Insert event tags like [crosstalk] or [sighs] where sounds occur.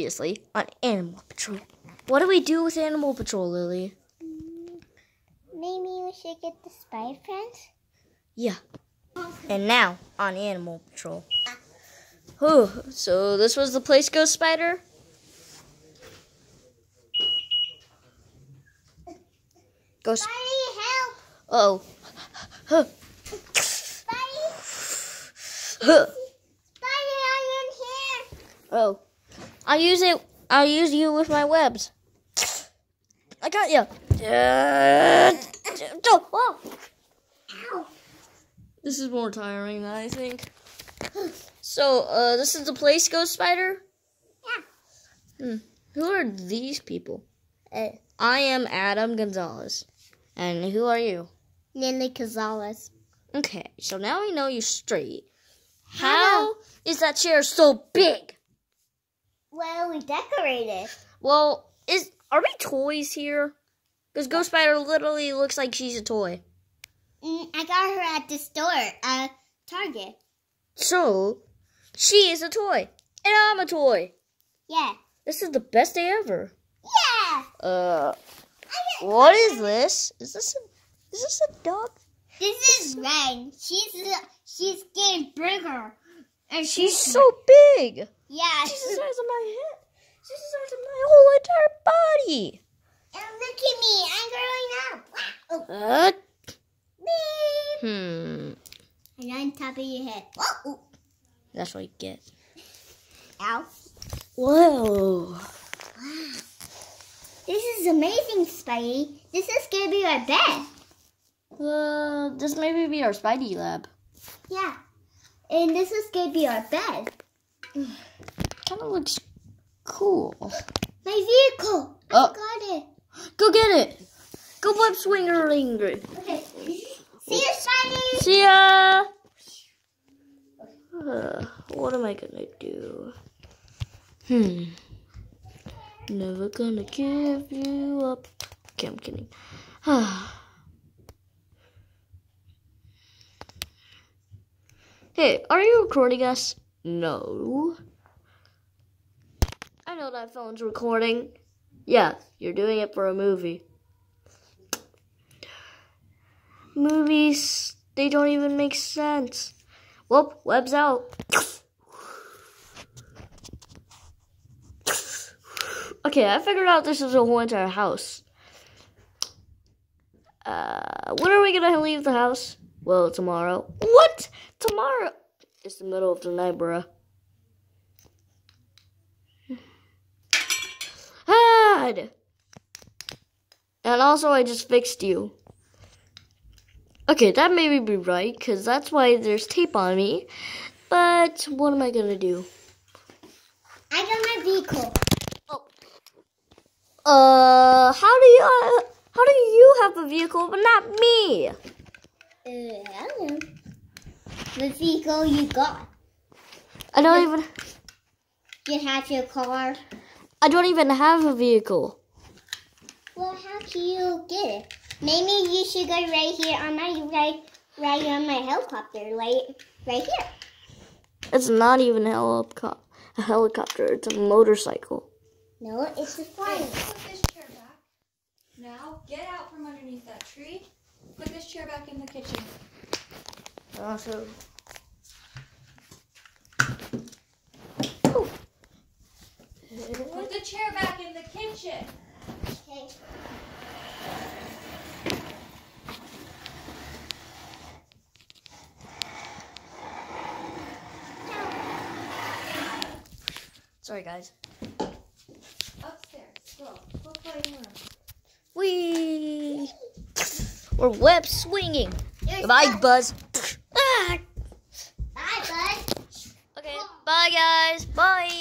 Previously on Animal Patrol. What do we do with Animal Patrol, Lily? Mm, maybe we should get the spy friends. Yeah. And now on Animal Patrol. Whew, so this was the place ghost spider? Ghost. Spidey, help! Oh. Huh. Spidey, Huh. Spidey, are you in here? Oh. I'll use it. I'll use you with my webs. I got you. [coughs] Whoa. Ow! This is more tiring than I think. So, uh, this is the place ghost spider? Yeah. Hmm. Who are these people? Uh, I am Adam Gonzalez. And who are you? Lily Gonzalez. Okay, so now we know you straight. How is that chair so big? Decorated. Well, is are we toys here? Because Ghost Spider literally looks like she's a toy. Mm, I got her at the store, uh, Target. So, she is a toy. And I'm a toy. Yeah. This is the best day ever. Yeah! Uh, what is this? Is this a, is this a dog? This is Ren. She's uh, she's getting bigger. And She's she's so big. yeah. She's the size of my head. She's is of my whole entire body. and look at me, I'm growing up. Oh, Uh, beep. hmm. And on top of your head. Oh. That's what you get. [laughs] Ow. Whoa. Wow. This is amazing, Spidey. This is gonna be our bed. Uh, this maybe be our Spidey lab. Yeah. And this is gonna be our bed. [sighs] Kind of looks cool. My vehicle. Oh. I got it. Go get it. Go web swinger linger. Okay. See you, Spidey. See ya. Uh, what am I gonna do? Hmm. Never gonna give you up. Okay, I'm kidding. [sighs] hey, are you recording us? No. Know that phone's recording. Yeah, you're doing it for a movie. Movies, they don't even make sense. Well, web's out. Okay, I figured out this is a whole entire house. Uh, when are we gonna leave the house? Well, tomorrow. What? Tomorrow? It's the middle of the night, bruh. God. And also, I just fixed you. Okay, that may be right, because that's why there's tape on me. But what am I gonna do? I got my vehicle. Uh, how do you, uh, how do you have a vehicle but not me? Uh, hello. The vehicle you got. I don't even, You have your car. I don't even have a vehicle. Well, how can you get it? Maybe you should go right here on my right, right on my helicopter, right, right here. It's not even a helico- a helicopter. It's a motorcycle. No, it's a flying. Put this chair back. Now get out from underneath that tree. Put this chair back in the kitchen. Also, Put the chair back in the kitchen. Okay. sorry guys. Upstairs. Go. Go play room. Wee. We're web swinging. There's Goodbye, that. Buzz. Ah. Bye, bud. Okay, bye guys. Bye.